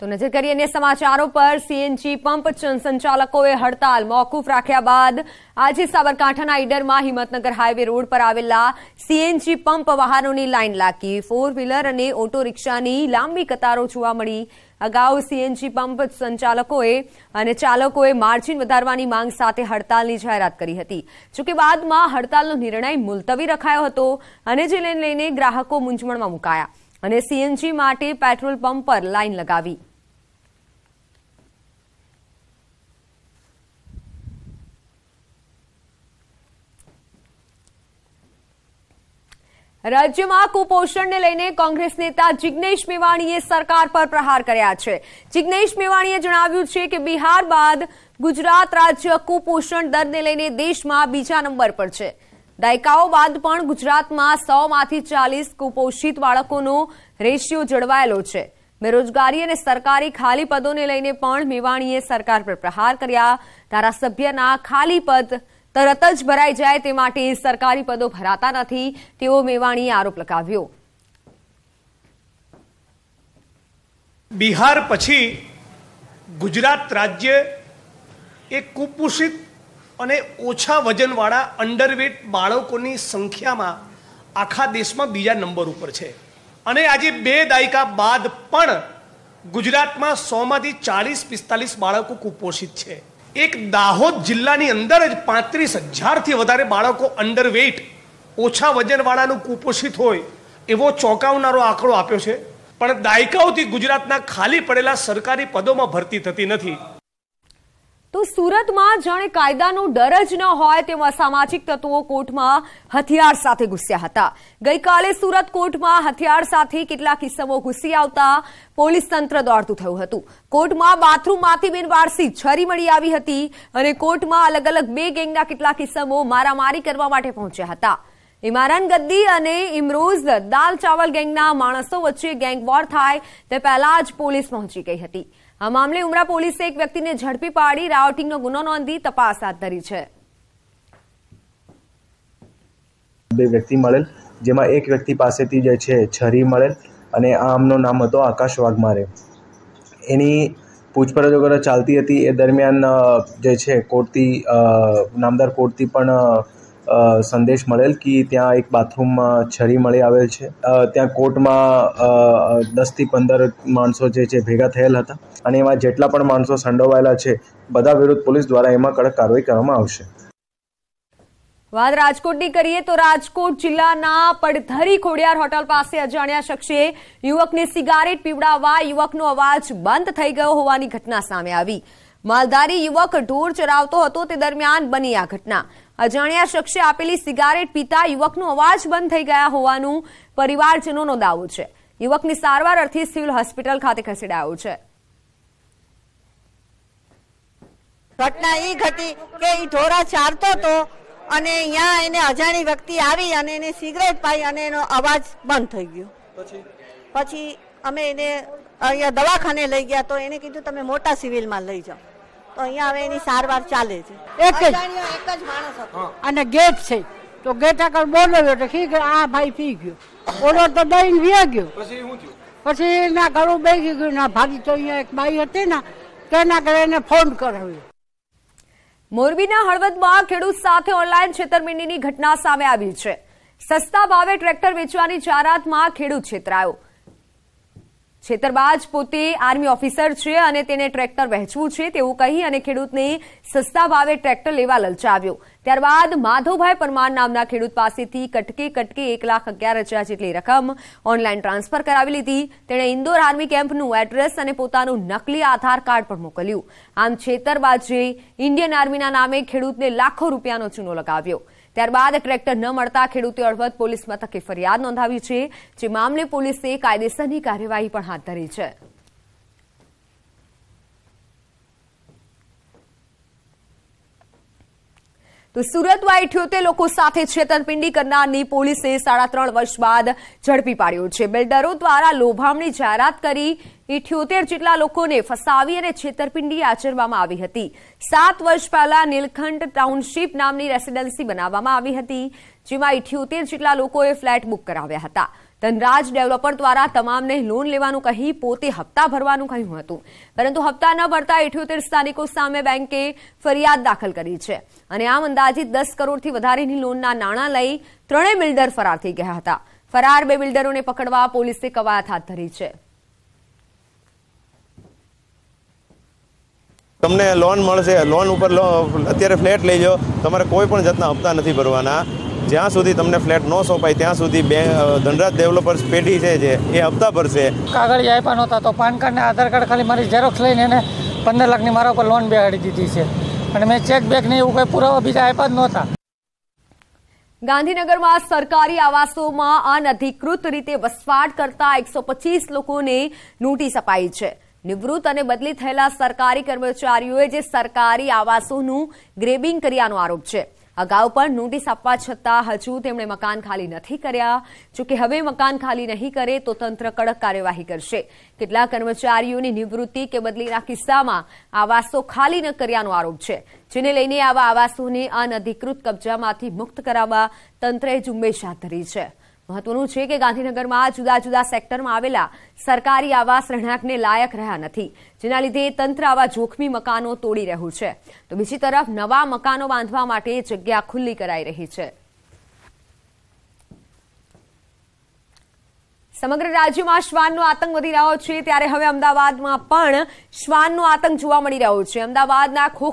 તો નજર કરીએ અન્ય સમાચારો પર સીએનજી પંપ સંચાલકોએ હડતાલ, મોકૂફ રાખ્યા બાદ આજે સાબરકાંઠાના ઈડરમાં હિંમતનગર હાઈવે રોડ પર આવેલા સીએનજી પંપ વાહનોની લાઇન લાગી. ફોર વ્હીલર અને ઓટો રિક્ષાની લાંબી કતારો જોવા મળી. અગાઉ સીએનજી પંપ સંચાલકોએ અને ચાલકોએ માર્જિન વધારવાની માંગ સાથે હડતાલની જાહેરાત કરી હતી. જોકે બાદમાં હડતાલનો નિર્ણય મુલતવી રખાયો હતો અને જેને લઈને ગ્રાહકો મૂંઝવણમાં મુકાયા અને સીએનજી માટે પેટ્રોલ પંપ પર લાઇન લગાવી. રાજ્યમાં કુપોષણને લઈને કોંગ્રેસ નેતા જિજ્ઞેશ મેવાણીએ સરકાર પર પ્રહાર કર્યા છે. જિજ્ઞેશ મેવાણીએ જણાવ્યું છે કે બિહાર બાદ ગુજરાત રાજ્ય કુપોષણ દરને લઈને દેશમાં બીજા નંબર પર છે. દાયકાઓ બાદ પણ ગુજરાતમાં સોમાંથી ચાલીસ કુપોષિત બાળકોનો રેશિયો જળવાયેલો છે. બેરોજગારી અને સરકારી ખાલી પદોને લઈને પણ મેવાણીએ સરકાર પર પ્રહાર કર્યા. ધારાસભ્યના ખાલી પદ તરત જ ભરાઈ જાય તે માટે સરકારી પદો ભરાતા નથી, તેવો મેવાણીએ આરોપ લગાવ્યો. બિહાર પછી ગુજરાત રાજ્ય એ કુપોષિત અને ઓછા વજનવાળા અંડરવેટ બાળકોની સંખ્યામાં આખા દેશમાં બીજા નંબર ઉપર છે. અને આજે બે દાયકા બાદ પણ ગુજરાતમાં સોમાંથી ચાલીસ પિસ્તાલીસ બાળકો કુપોષિત છે. એક દાહોદ જિલ્લાની અંદર જ પાંત્રીસ હજારથી વધારે બાળકો અંડરવેઇટ ઓછા વજનવાળાનું કુપોષિત હોય એવો ચોંકાવનારો આંકડો આપ્યો છે. પણ દાયકાઓથી ગુજરાતના ખાલી પડેલા સરકારી પદોમાં ભરતી થતી નથી. તો સુરતમાં જાણે કાયદાનો ડર જ ન હોય તેવા સામાજિક તત્વો કોર્ટમાં હથિયાર સાથે ઘૂસ્યા હતા. ગઈકાલે સુરત કોર્ટમાં હથિયાર સાથે કેટલાક કિસ્સાઓ ઘૂસી આવતા પોલીસ તંત્ર દોડતું થયું હતું. કોર્ટમાં બાથરૂમમાંથી બિનવારસી છરી મળી આવી હતી અને કોર્ટમાં અલગ અલગ બે ગેંગના કેટલાક કિસ્સાઓ મારામારી કરવા માટે પહોંચ્યા હતા. ઇમારાન ગદ્દી અને ઇમરોઝ દાલ ચાવલ ગેંગના માણસો વચ્ચે ગેંગ વોર થાય તે પહેલા જ પોલીસ પહોંચી ગઈ હતી. આ મામલે ઉમરા પોલીસે એક વ્યક્તિને ઝડપી પાડી રાઉટિંગનો ગુનો નોંધી તપાસ હાથ ધરી છે. બે વ્યક્તિ મળેલ, જેમાં એક વ્યક્તિ પાસેથી જે છે, છરી મળેલ અને આમનો નામ હતો આકાશ વાઘમારે. એની પૂછપરછ વગેરે ચાલતી હતી. એ દરમિયાન જે છે, કોર્ટથી નામદાર કોર્ટથી પણ સંદેશ મળેલ કે ત્યાં એક બાથરૂમમાં છરી મળી આવેલ છે. ત્યાં કોર્ટમાં દસથી પંદર માણસો જે છે ભેગા થયેલ હતા અને એમાં જેટલા પણ માણસો સંડોવાયેલા છે, બધા વિરુદ્ધ પોલીસ દ્વારા એમાં કડક કાર્યવાહી કરવામાં આવશે. વાત રાજકોટની કરીએ તો રાજકોટ જિલ્લાના પડધરી ખોડિયાર હોટલ પાસે અજાણ્યા શખ્સે યુવકને સિગારેટ પીવડાવવા યુવકનો અવાજ બંધ થઈ ગયો હોવાની ઘટના સામે આવી. માલધારી યુવક ઢોર ચરાવતો હતો, તે દરમિયાન બની આ ઘટના. અજાણ્યા શખ્સે આપેલી સિગારેટ પીતા યુવકનો અવાજ બંધ થઈ ગયા હોવાનું પરિવારજનોનો દાવો છે. યુવકની સારવાર અર્થે સિવિલ હોસ્પિટલ ખાતે ખસેડાયો છે. ઘટના એ ઘટી કે એ ઢોરા ચારતો હતો અને અહીંયા એને અજાણી વ્યક્તિ આવી અને એને સિગરેટ પાઈ અને એનો અવાજ બંધ થઈ ગયો. પછી અમે એને અહીંયા દવાખાને લઈ ગયા તો એને કીધું તમે મોટા સિવિલમાં લઈ જાઓ. અહીંયા હવે એની સારવાર ચાલે છે. એક જ. એક જ માણસ હતો. અને ગેટ છે. તો ગેટ આગળ બોલાવ્યો તો ઠીક આ ભાઈ પી ગયો. ઓલો તો દઈને વ્યા ગયો. પછી એના ઘરું બેસી ગયું. ના ભાગી તો અહીંયા એક બાઈ હતી ને તેના ઘરે એને ફોન કરાવ્યો મોરબીના હળવદમાં ખેડૂત સાથે ઓનલાઈન છેતરપિંડીની ઘટના સામે આવી છે. સસ્તા ભાવે ટ્રેક્ટર વેચવાની જાહેરાતમાં ખેડૂત છેતરાયો. છેતરબાજ પોતે આર્મી ઓફિસર છે અને તેને ટ્રેક્ટર વહેંચવું છે તેવું કહી અને ખેડૂતને સસ્તા ભાવે ટ્રેક્ટર લેવા લલચાવ્યો. ત્યારબાદ માધવભાઈ પરમાર નામના ખેડૂત પાસેથી કટકે કટકે એક લાખ અગિયાર હજાર જેટલી રકમ ઓનલાઈન ટ્રાન્સફર કરાવી લીધી. તેણે ઇન્દોર આર્મી કેમ્પનું એડ્રેસ અને પોતાનું નકલી આધાર કાર્ડ પણ મોકલ્યું. આમ છેતરબાજે ઇન્ડિયન આર્મીના નામે ખેડૂતને લાખો રૂપિયાનો ચૂનો લગાવ્યો. ત્યારબાદ ટ્રેક્ટર ન મળતા ખેડૂતે અળવદ પોલીસ મથકે ફરિયાદ નોંધાવી છે. જે મામલે પોલીસે કાયદેસરની કાર્યવાહી પણ હાથ ધરી છે. તો સુરતમાં ઇઠ્યોતેર લોકો સાથે છેતરપિંડી કરનારની પોલીસે સાડા ત્રણ વર્ષ બાદ ઝડપી પાડ્યો છે. બિલ્ડરો દ્વારા લોભામણી જાહેરાત કરી ઇઠ્યોતેર જેટલા લોકોને ફસાવી અને છેતરપિંડી આચરવામાં આવી હતી. સાત વર્ષ પહેલા નીલખંડ ટાઉનશીપ નામની રેસીડેન્સી બનાવવામાં આવી હતી. જેમાં ઇઠ્યોતેર જેટલા લોકોએ ફ્લેટ બુક કરાવ્યા હતા. ધનરાજ ડેવલપર દ્વારા તમામને લોન લેવાનું કહી પોતે હપ્તા ભરવાનું કહ્યું હતું. પરંતુ હપ્તા ન ભરતા ઇઠ્યોતેર સ્થાનિકો સામે બેંકે ફરિયાદ દાખલ કરી છે. અને આમ અંદાજીત દસ કરોડથી વધારેની લોનના નાણાં લઈ ત્રણેય બિલ્ડર ફરાર થઈ ગયા હતા. ફરાર બે બિલ્ડરોને પકડવા પોલીસે કવાયત હાથ ધરી છે. તમને લોન મળશે, લોન ઉપર અત્યારે ફ્લેટ લઈ લો. તમારે કોઈ પણ જાતના હપ્તા નથી ભરવાના. જ્યાં સુધી તમને ફ્લેટ ન સોંપાય ત્યાં સુધી બે ધનરાજ ડેવલપર્સ પેઢી છે જે એ હપ્તા ભરશે. કાગળ આપ્યા નહોતા તો પાન કાર્ડ ને આધાર કાર્ડ ખાલી મારી ઝેરોક્સ લઈને એને પંદર લાખની મારા ઉપર લોન બેહાડી દીધી છે. અને મેં ચેક બેક ને એવું કંઈ પુરાવા બીજા આપ્યા જ નહોતા. ગાંધીનગરમાં સરકારી આવાસોમાં અનધિકૃત રીતે વસવાટ કરતા એકસો પચીસ લોકોને નોટિસ અપાઈ છે. નિવૃત્ત અને બદલી થયેલા સરકારી કર્મચારીઓએ જે સરકારી આવાસોનું ગ્રેબિંગ કર્યાનો આરોપ છે. અગાઉ પણ નોટિસ આપવા છતાં હજુ તેમણે મકાન ખાલી નથી કર્યા. જોકે હવે મકાન ખાલી નહીં કરે તો તંત્ર કડક કાર્યવાહી કરશે. કેટલાક કર્મચારીઓની નિવૃત્તિ કે બદલીના કિસ્સામાં આવાસો ખાલી ન કર્યાનો આરોપ છે. જેને લઈને આવા આવાસોને અનધિકૃત કબજામાંથી મુક્ત કરાવવા તંત્રએ ઝુંબેશ હાથ ધરી છે. મહત્વનું છે કે ગાંધીનગરમાં જુદા જુદા સેક્ટરમાં આવેલા સરકારી આવાસ રહેણાંકને લાયક રહ્યા નથી, જેના લીધે તંત્ર આવા જોખમી મકાનો તોડી રહ્યું છે. તો બીજી તરફ નવા મકાનો બાંધવા માટે જગ્યા ખુલ્લી કરાઈ રહી છે. સમગ્ર રાજ્યમાં શ્વાનનો આતંક વધી રહ્યો છે, ત્યારે હવે અમદાવાદમાં પણ શ્વાનનો આતંક જોવા મળી રહ્યો છે. અમદાવાદના ખોખ